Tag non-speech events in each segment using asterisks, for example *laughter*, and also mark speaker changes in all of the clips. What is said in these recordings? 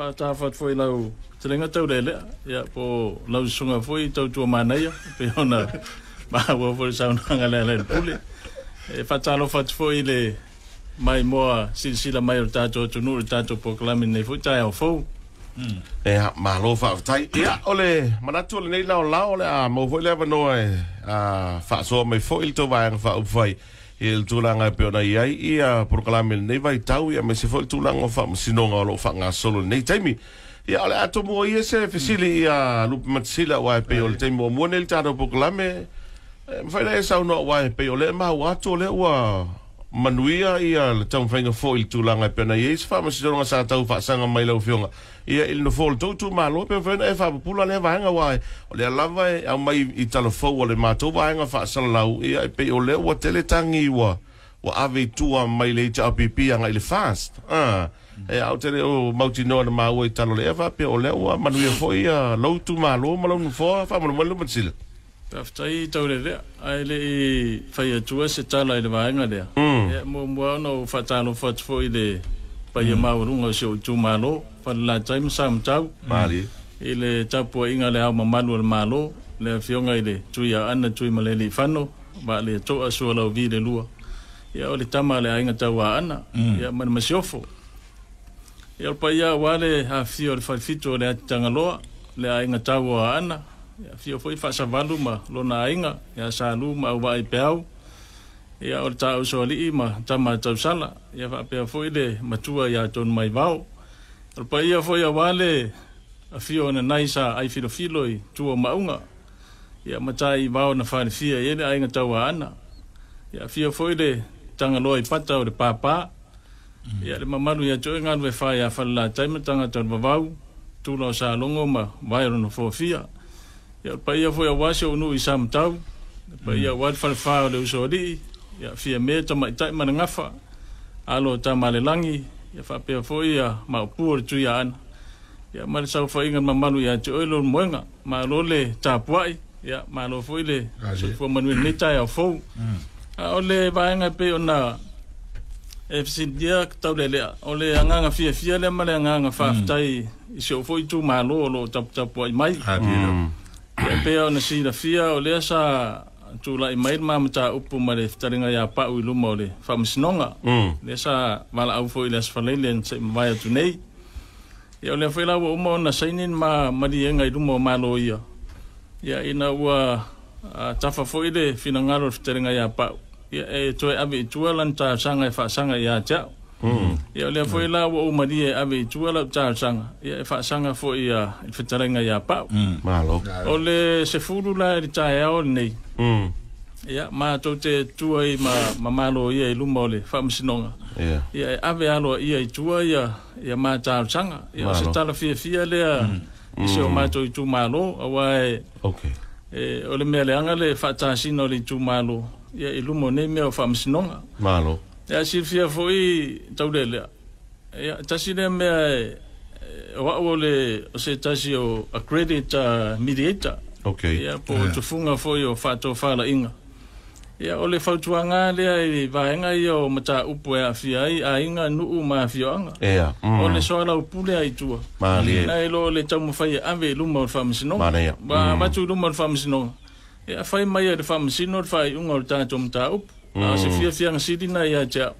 Speaker 1: pa ta fa fo i tlinga tau lele ya yeah, po lau sunga fo i tau tua mana pe ona ma wo fo sa una nga le puli e fa ta lo fa fo le mai moa sil sila mai o tato tu nur tato po klami ne fo ta ya fo Mm. e ma lo fa tai ya ole mana tu le nei la la ole a
Speaker 2: mo vo le no e a fa so me fo il to vai fa u fai il tu la ngai e pio nei ai ia por kala me nei vai tau ia me se fo il tu la ngofa mo sino nga lo fa nga solo nei tai mi ia ole atu mo ia se fisili ia lu ma sila wa pe ole tai mo mo nei tado por kala me fa le sa no wa pe ole ma wa to le wa manuia ia le tau mwhainga fo il tūlanga e pena i eis wha masi tūlanga sa tau wha sanga mai lau fionga ia il no fo il tau tū mā lo pe mwhainga e wha pula le wahanga wae o le alawa e au mai i tala fau o le mātou wahanga wha sanga lau ia e pe o le ua tele tangi ua ua ave tua mai le ita APP anga ili fast e au tele o mauti noa na mā ua i tala le ewa pe o le ua manuia fo ia lau tū mā lo malau nufoa wha manu malu matila
Speaker 1: Pafutai i taure rea, ai le i whai atua se tala i le wāenga rea. Mm. Ea mua mua ana o whatāno whatfo i le pai a mm. maurunga se o tū mālo, whare la taim sāma tau. Māri. I le tapua inga le hau mamalu al mālo, le fionga i le tui a ana tui maleli i whano, ba le toa sua lau vire lua. Ia o le tama le ainga tau a ana, mm. ia mm. mani masiofo. Ia o pai a wale hafio le whaifito le atitanga loa, le ainga tau a ana, ya fio foi fa savalu ma lo na inga ya sa lu ma wa i peau ya o ta o soli i ma ta ma sala ya fa pe foi de ma tua ya ton mai vao al pa ia foi avale vale a fio na naisa ai filo filo i tu ma unga ya ma ta i vao na fa ni fia ye ai nga ta ana ya fio foi de tanga lo i pata o de papa ya le mamalu ya jo nga lu fa ya fa la ta ma tanga ta vao tu lo sa longo ma vai ro no fo fia ia paia foi auasi o nuu Sam sa matau paia mm. auā le falefā o le uso alii ia fia mea tamaʻitaʻi ma le gafa alo tamalelagi ia faapea foʻi ia maupua o le tuia ana ia ma le saufaʻiga le mamalu iā te oe lo moega malo le tapuaʻi ia malo foʻi le soifua manuia lenei taeaofou mm. a o le vaega pei ona e fesiliia taulelea o le agaga fiafia lea ma le agaga faafetai mm. i seʻu foʻi tumālo o loo taputapu ai mai pea ona silafia o lea sa tula'i mai le mamataupu ma le fetaliga iā pa'u i luma o le fa'amasinoga mm. lea sa valaau fo'i le asafalai lena se'i mavae atu nei ia o lea fo'i laua uma ona sainin ma maliega i luma o malo ia ya ina ua tafa fo'i le finagalo le fetaliga iā e toe abi itua lana tasaga e fa'asaga iā te Ia lea fwoi la wa umarie awe i tua la tā sanga. Ia e wha sanga fwoi a i whetarenga i a pau. Mālo. O le se furu la e tā eao nei. Ia, mā tau te tua ya, i ma mamalo ia i luma o le whamisinonga. Lah. Ia e awe aloa ia i tua i a ia mā tā sanga. Ia se tala fia fia lea i se o mā tau i tū mālo. Awa e... Ok. E, o le mea le angale, whatā sino le tū mālo. Ia i luma o nei mea o whamisinonga. Mālo. Mālo. e a sifia foʻi taulelea ia tasi lea mea e oaʻu e, o le o se tasi o acredit uh, mediator okay. ia po yeah. tufuga foʻi o faatofalaʻiga ia o le fautuaga lea i vaega e ia o mataupu e aafia ai aiga nuu mafioaga
Speaker 2: yeah. mm. o
Speaker 1: le soalaupule a itua na e loo le taumafai e ave i luma o le faamasinoga ma vatu mm. i luma o le faamasinoga ia fai mai a e le faamasino o le faaiʻuga o le tatou mataupu Nah, sefiafia gasilina ia tea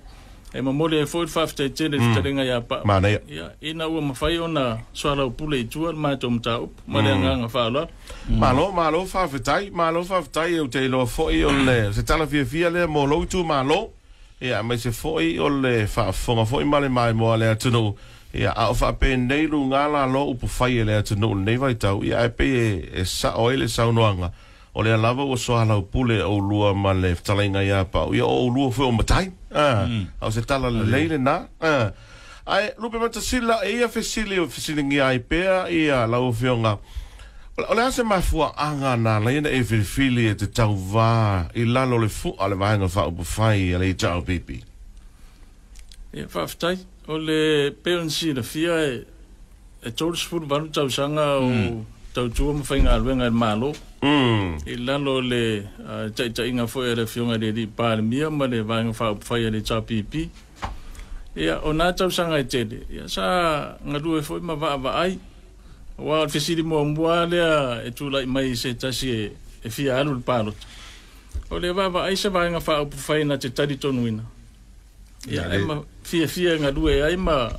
Speaker 1: e mamole e foʻi le faafetaitele le fitalega iā paʻa ia ina ua mafai ona soalau pule itua le matou mataupu ma le agaga faaloalo malo malo faafetai
Speaker 2: malo faafetai eu te iloa foʻi o le se talafiafia lea mo lou itu malo ia mai se foʻi o le faafofoga foʻi ma le maemoa le atunuu ia a o faapenei lugā lalo upu fai e le atunuu lenei vaitau ia e pei e saʻo ai le saunoaga o le lava o so ala pule o lua ma le talainga ia pa o ia o lua foi o matai ah o hmm. se tala le leile na ah ai lupe mata sila e ia fesili o fesili ngi ai pea ia lau fionga o le ase mafua anga na leina e filifili e te tau vā i lalo le fu le vāenga wha upu whai ale i tau pipi
Speaker 1: ia whaftai o le si na fia e e tōru sifuru vanu tau sanga o hmm. tau tua mawhainga aluenga e malo mm. Mm. i lalo le taʻitaʻiga uh, foʻi a le fioga lelii palemia ma le vaega faaupufai a le tapipi ia o nā tausaga e tele ia sa galue foʻi ma vaavaai ua o le fesilimuamua lea e tulaʻi mai se tasi e, e fia alu le palota o le vaavaai se vaega faaupufai na te talitonuina ia ai ma fiafia galue ai ma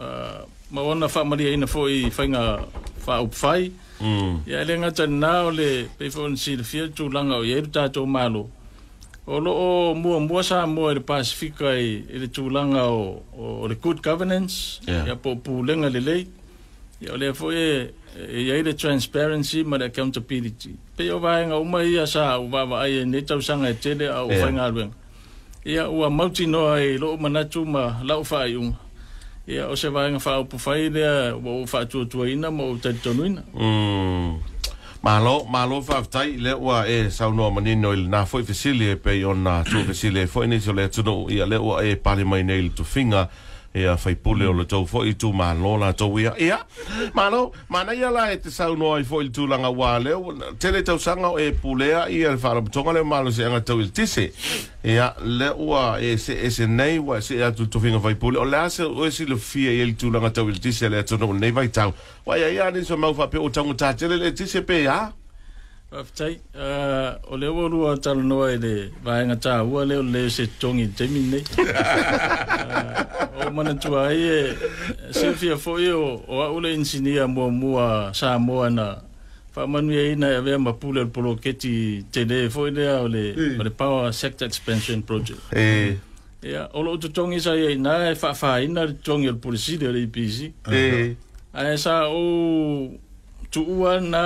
Speaker 1: uh, ona faamaliaina foʻi faiga faaupufai Hmm. Ya, ia le gata nanao le peifoona silifia tulaga ya, o iai lu tatou malo o oh, loo muamua sa moa i le pasifika i le tulaga o oh, le good governance ya, ya po pulega lelei ia o lea foʻi iai le transparency ma le accountability pei o vaega uma ia sa ou vaavaai e nei tausaga e tele a ou faigaluega ia ua mautinoa i loo manatu ma lau faaiʻuga ia o se vaega faaupufai lea ua ou faatuatuaina ma ou
Speaker 2: mm
Speaker 1: malo malo faafetai le
Speaker 2: ua e no manini oi lenā foʻi fesili e pei ona tuafesili e foʻi nisi o le atunuu ia le ua e pali mai nei le finga ia faipule o le tou foʻi tumālo latou ia ia malo manaia la e te saunoa ai foʻi le tulaga uā lea tele tausaga sanga e pulea ia le faalapotoga le maloseaga tau i le tise ia le ua e se e nei ua see atu tofiga faipule o le a se oe silofia ia le tulaga tau i le tise le nou nei vai vaitau ua ia ia aniso mau faapeo o taugatā tele le tise pe
Speaker 1: Whaftai, uh, o leo o rua talo noa e le vaenga tā hua leo leo se tongi temi nei. *laughs* Uh, o mana tua ai e, se fia fwoi o, o a ule insinia mua mua sa moa na whamanui e ina e vea ma pule o polo keti te le fwoi lea o le, o le Power Sector Expansion Project. E. E a, o loo tongi sa e ina e whaafaa ina le tongi o le polisi leo le IPC. E. A e sa o, tuua na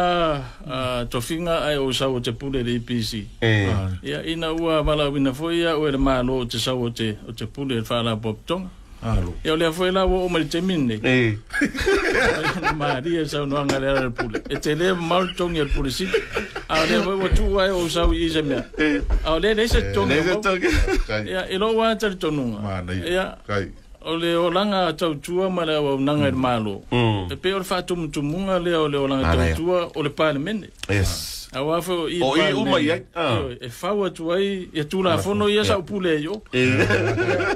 Speaker 1: tofinga tofiga ae o sau o te pule le epc eh. ah, ia ina ua valauina foi ia ua le mālo o te sau o te, o te pule le faalapoapitoga ia o lea foi la ua oma le temini eh. *laughs* nei maria saunoaga lea le pule e tele maltogi a le pule sii o lea foi ua tuua ae o sau i isa mea eh. ao lea leisa totogi ia i e loua talitonuga ia o le olanga tau tua ma le o nanga mm. malo. Mm. E pe o le fatu mtumunga le o le olanga a tautua o le parlemente. Yes. A wafo i o parlemente. O i uma i ah. E fau atu ai, e tu la fono i e sau pule yo.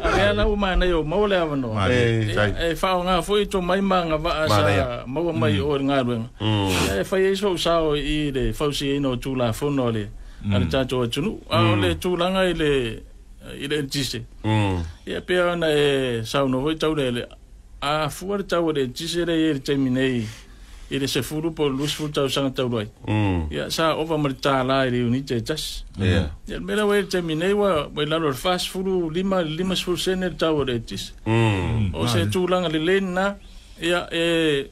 Speaker 1: A mea na uma na yo, mau le avano. E, e fau nga fo i to mai ma nga va asa mau mai mm. o le ngaruenga. Mm. E fai eiso sao i le fau si eino tu la fono le. Mm. Ale tato atunu. A o le tu langa i le i le tise ia pea ona e sauna foi tau lele afua le tau e le tise e le taimi nei i le sefulu po lusi fulu tausaga taulu ai ia sa ova ma le tālā i le unite e tasi ia le mea ua e le taimi nei ua mai lalo le lima lima sefulu sene le tau e le tise o se tulaga lelei nā ia e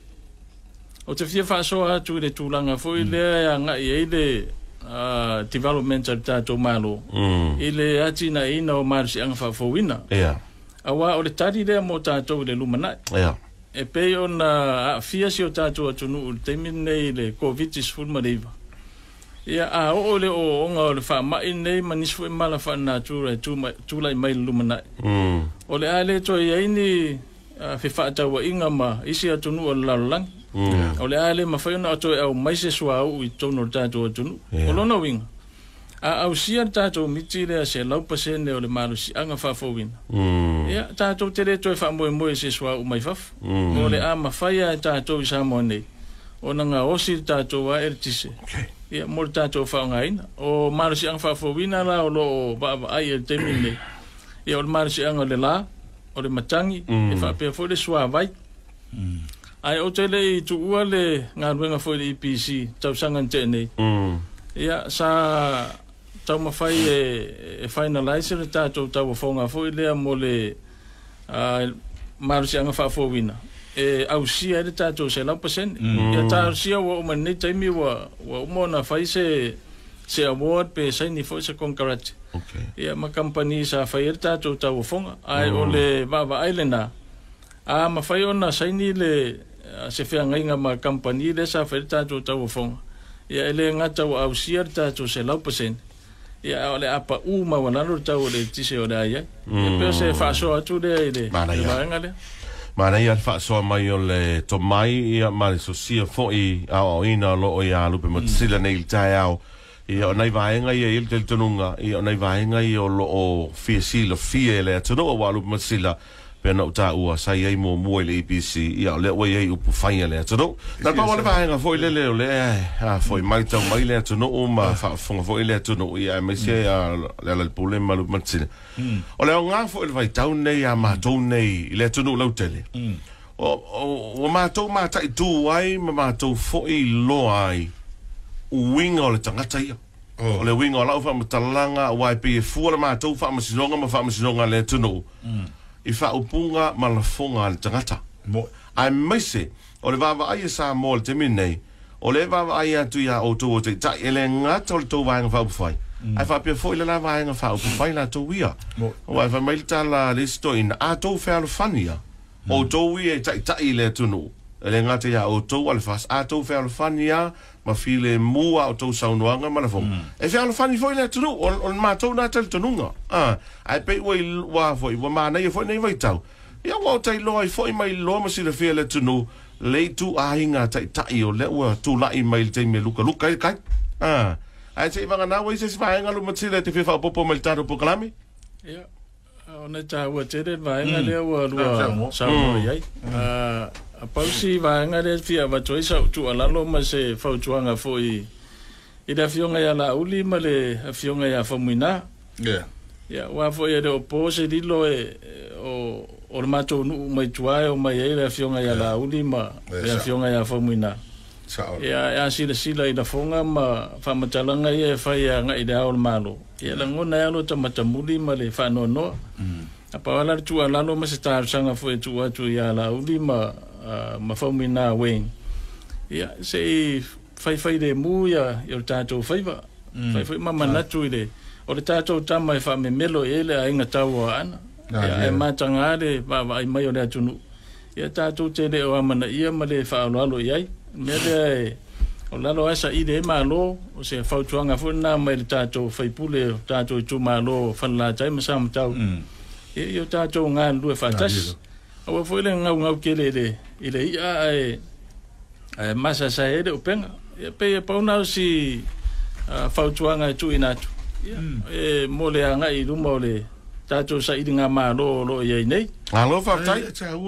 Speaker 1: o te fia fa'asoa atu i le tulaga foi lea e aga'i ai le development of tato malo mm. ile ati na ina o mar si angfa fo wina yeah awa o le tari le mo tato le lumana yeah e pe on a fia si o tato atu nu te mine le covid is full ma leva ia a o le o onga o le fa ma in nei manis fo e mala fa na tu re tu ma tu lai mai lumana mm. o le ale to ye ini a fe fa ta wa inga ma isi atu nu o la lang mm o mm. le a le mafai ona atoe au mai se suāuu i tonu o le tatou atunu o lona uiga a ausia le tatou miti lea se laupasene o le malosiaga faafouina mm. ia tatou tele toe faamoemoe se suāuu mai fafa mm. o le a mafai a e tatou i sa moa nei ona gaosi le tatou a ele tise ia mo le tatou faaogāina o malosiaga faafouina la o loo vaavaai e le taimi nei ia o le malosiaga o le lā e o le matagi e faapea foi le suāvai ai o tele i tu ua le ngā ruenga fo le EPC tausangan tēnei. Mm. Ia, sa tau mawhai e, e finalize le tātou tau whafonga fo i lea mo le marusi anga whaafowina. E au sia e le tātou se lau pasene. Mm. Ia tāu sia wa oma nei taimi wa, wa umona whai se se award pe saini fo se konkarate. Okay. Ia ma kampani sa whai e le tātou tau whafonga. Ai mm. o le Vava Islander. A mawhai ona saini le Eh, se fia ngai nga ma company e le sa fer ta jo ta wo ya ele nga ta wo au sier ta jo se lau pasen ya ole apa u ma wa na ro ta wo le ti se o da ya pe se fa so a tu de ele ma nga le
Speaker 2: ma nei al fa so mai o le to mai ya ma le so sia fo i a o ina lo o ya lu pe mo si le mm. nei ta ya Ia o nei vaenga i eil del tununga, ia o nei vaenga i o loo fie si lo fie le atunua walu masila pena o tāua sai ai mō mua i le APC e i au le oi ai upu whaia le atono e Nā pā wale whaenga fōi le leo le a fōi mai tau mai le atono o ma ah. whaafunga fōi le to i ya emesia i a le ala lu malu matine hmm. O leo ngā fōi le vai tau nei a mā tau nei i to atono lau tele hmm. O mā tau mā tai tū ai ma mā tau fōi lo ai u winga o le tangata ia Oh. Le winga o lau my wai pia fua le mātou, whaamasinonga, ma whaamasinonga le tunu. Mm i fa upunga malafunga al tangata. Mo. may say o le vava aia e sa mo al temi nei, o le vava aia tu ia o tu o te ta ele ngata o le tau vahenga fa upufai. Mm. Ai fa pia fo ila la vahenga fa upufai la tau ia. O ai fa mailta la listo in a tau fea lufania, o mm. e tau wea i ta ile tunu. Mo le ngate ya auto wal fas auto fe al fania ma file mu auto sa unwanga ma fo mm. e fe al fani foi na tru on on ma tou na tel tununga ah i pay we wa foi wa ma na ye foi nei vaitau ya wa tai loi foi mai lo ma si le fe le tunu le tu a hinga tai tai o le wa tu la i mai te me luka luka e kai ah e ai se vanga na we se fa hinga lu ma si te fe popo mai taru po klami
Speaker 1: ya ona cha wa chere vaenga mm. le wa lu sa mo ya a pausi vaega le sa vatu ai sautualalo ma se fautuaga fo i le afioga iā lauli ma le afioga iā faumuinā ia ua foʻi e le o pō se lilo e o o le matou nuu maituā e o mai ai e, le afioga iā lauli ma le afioga iā faumuinā ia e a silasila i lafoga ma faamatalaga ia e fai agaʻi le ao le malo ia lagona e alo tamatamuli ma le faanoanoa mm. a pauala le tuʻalalo ma se talosaga foʻi e tuu atu iā lauli ma uh, mafaumaina ueg ia seʻi faifai lemu ia ia o le tatou faiva faifai mamanatu i le o le tatou tama e faamemelo i ai le aiga tauao ana ia e mataga le vaavaai mai o le atunuu ia tatou tele o amanaia ma le faaaloalo i ai mea lea e o lalo asa i le e mālō o se fautuaga foʻi lanā mai le tatou faipule o tatou e tumālō fanalatai ma sa matau ia i o tatou galulue faatasi Awa foi le ngau ngau ke le le. I le ia e, e masa sa e le upenga. Ia pe e paunau si fautuanga e tui natu. Mm. E mo le a ngai rumau le tato sa iri ngā mā lo lo i ei nei. Alo fautai. Eh,